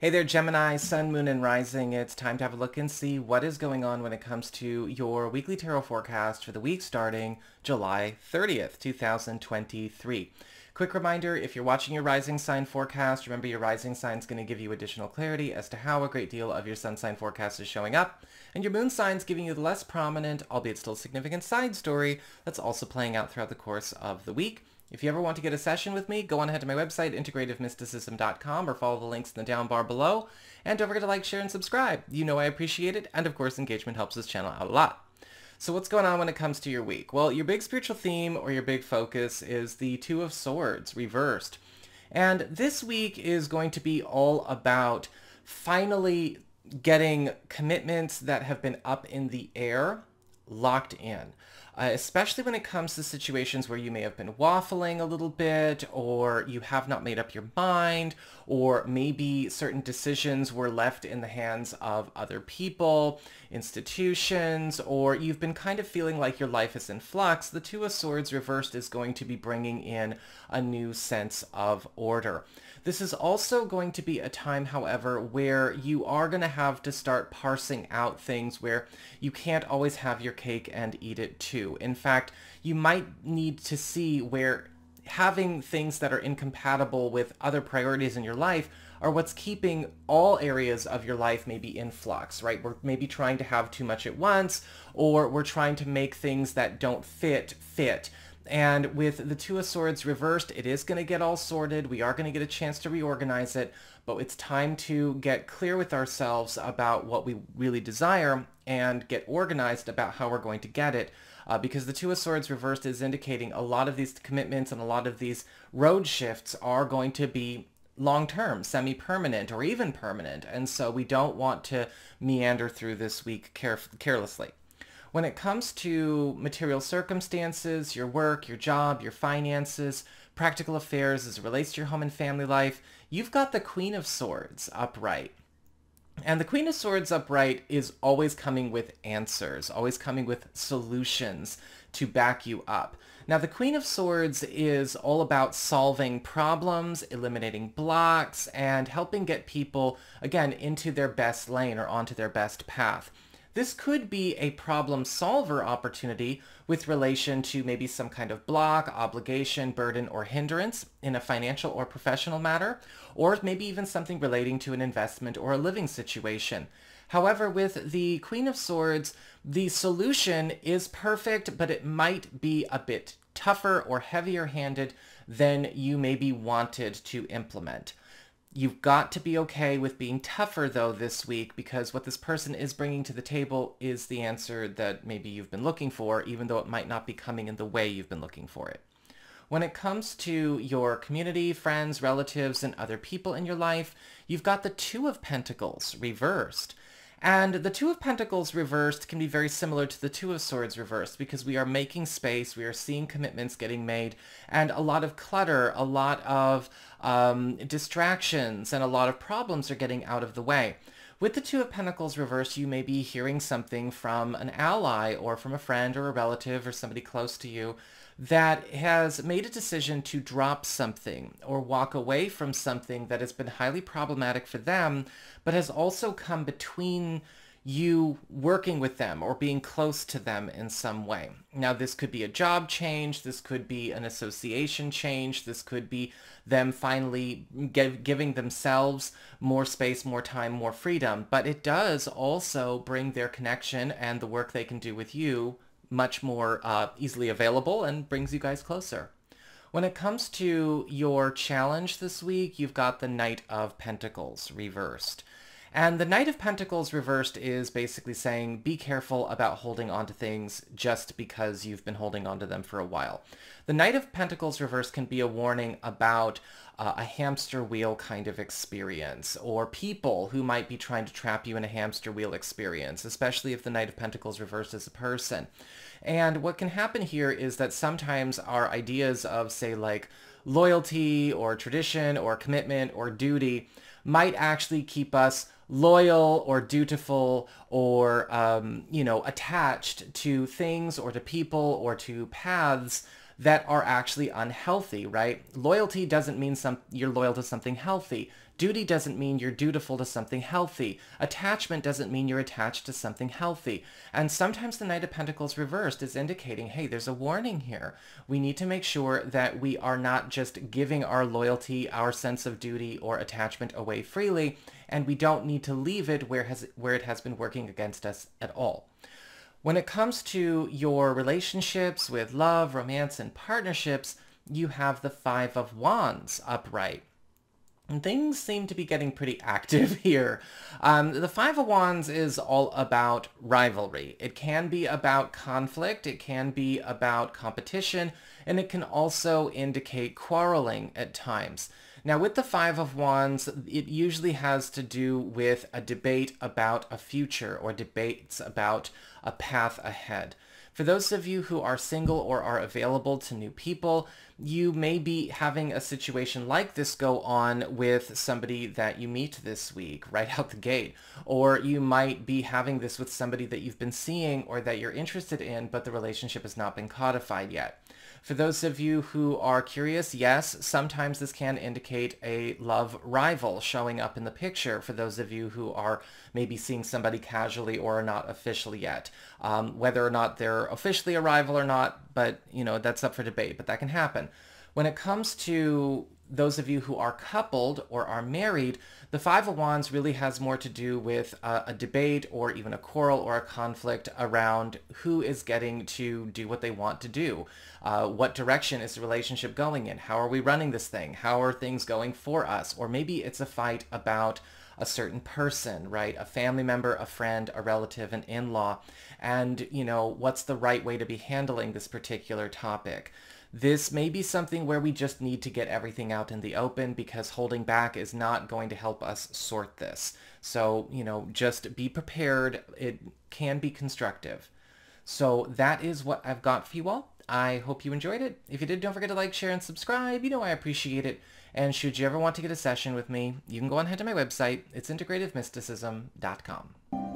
Hey there, Gemini, Sun, Moon, and Rising. It's time to have a look and see what is going on when it comes to your weekly tarot forecast for the week starting July 30th, 2023. Quick reminder, if you're watching your rising sign forecast, remember your rising sign is going to give you additional clarity as to how a great deal of your sun sign forecast is showing up, and your moon sign is giving you the less prominent, albeit still significant side story that's also playing out throughout the course of the week. If you ever want to get a session with me, go on ahead to my website, integrativemysticism.com, or follow the links in the down bar below. And don't forget to like, share, and subscribe. You know I appreciate it, and of course, engagement helps this channel out a lot. So what's going on when it comes to your week? Well, your big spiritual theme or your big focus is the Two of Swords reversed. And this week is going to be all about finally getting commitments that have been up in the air locked in uh, especially when it comes to situations where you may have been waffling a little bit or you have not made up your mind or maybe certain decisions were left in the hands of other people, institutions, or you've been kind of feeling like your life is in flux, the Two of Swords reversed is going to be bringing in a new sense of order. This is also going to be a time, however, where you are going to have to start parsing out things where you can't always have your cake and eat it too. In fact, you might need to see where having things that are incompatible with other priorities in your life are what's keeping all areas of your life maybe in flux, right? We're maybe trying to have too much at once, or we're trying to make things that don't fit fit. And with the Two of Swords reversed, it is going to get all sorted. We are going to get a chance to reorganize it, but it's time to get clear with ourselves about what we really desire and get organized about how we're going to get it. Uh, because the Two of Swords reversed is indicating a lot of these commitments and a lot of these road shifts are going to be long-term, semi-permanent, or even permanent. And so we don't want to meander through this week care- carelessly. When it comes to material circumstances, your work, your job, your finances, practical affairs as it relates to your home and family life, you've got the Queen of Swords upright. And the Queen of Swords upright is always coming with answers, always coming with solutions to back you up. Now, the Queen of Swords is all about solving problems, eliminating blocks, and helping get people, again, into their best lane or onto their best path. This could be a problem solver opportunity with relation to maybe some kind of block, obligation, burden, or hindrance in a financial or professional matter, or maybe even something relating to an investment or a living situation. However, with the Queen of Swords, the solution is perfect, but it might be a bit tougher or heavier handed than you maybe wanted to implement. You've got to be okay with being tougher though this week because what this person is bringing to the table is the answer that maybe you've been looking for, even though it might not be coming in the way you've been looking for it. When it comes to your community, friends, relatives, and other people in your life, you've got the Two of Pentacles reversed. And the Two of Pentacles reversed can be very similar to the Two of Swords reversed because we are making space, we are seeing commitments getting made, and a lot of clutter, a lot of um, distractions, and a lot of problems are getting out of the way. With the Two of Pentacles reversed, you may be hearing something from an ally or from a friend or a relative or somebody close to you that has made a decision to drop something or walk away from something that has been highly problematic for them, but has also come between you working with them or being close to them in some way. Now, this could be a job change. This could be an association change. This could be them finally give, giving themselves more space, more time, more freedom. But it does also bring their connection and the work they can do with you much more uh, easily available and brings you guys closer. When it comes to your challenge this week, you've got the Knight of Pentacles reversed. And the Knight of Pentacles reversed is basically saying be careful about holding on to things just because you've been holding on to them for a while. The Knight of Pentacles reversed can be a warning about uh, a hamster wheel kind of experience or people who might be trying to trap you in a hamster wheel experience, especially if the Knight of Pentacles reversed is a person. And what can happen here is that sometimes our ideas of, say, like loyalty or tradition or commitment or duty might actually keep us loyal or dutiful or, um, you know, attached to things or to people or to paths that are actually unhealthy, right? Loyalty doesn't mean some you're loyal to something healthy. Duty doesn't mean you're dutiful to something healthy. Attachment doesn't mean you're attached to something healthy. And sometimes the Knight of Pentacles reversed is indicating, hey, there's a warning here. We need to make sure that we are not just giving our loyalty, our sense of duty or attachment away freely, and we don't need to leave it where, has, where it has been working against us at all. When it comes to your relationships with love, romance, and partnerships, you have the Five of Wands upright. Things seem to be getting pretty active here. Um, the Five of Wands is all about rivalry. It can be about conflict, it can be about competition, and it can also indicate quarreling at times. Now with the Five of Wands, it usually has to do with a debate about a future or debates about a path ahead. For those of you who are single or are available to new people, you may be having a situation like this go on with somebody that you meet this week right out the gate. Or you might be having this with somebody that you've been seeing or that you're interested in, but the relationship has not been codified yet. For those of you who are curious, yes, sometimes this can indicate a love rival showing up in the picture for those of you who are maybe seeing somebody casually or not officially yet. Um, whether or not they're officially a rival or not, but you know, that's up for debate, but that can happen. When it comes to those of you who are coupled or are married, the Five of Wands really has more to do with a, a, debate or even a quarrel or a conflict around who is getting to do what they want to do. Uh, what direction is the relationship going in? How are we running this thing? How are things going for us? Or maybe it's a fight about a certain person, right? A family member, a friend, a relative, an in-law. And, you know, what's the right way to be handling this particular topic? This may be something where we just need to get everything out in the open because holding back is not going to help us sort this. So, you know, just be prepared. It can be constructive. So that is what I've got for you all. I hope you enjoyed it. If you did, don't forget to like, share, and subscribe. You know I appreciate it. And should you ever want to get a session with me, you can go on ahead to my website. It's integrativemysticism.com.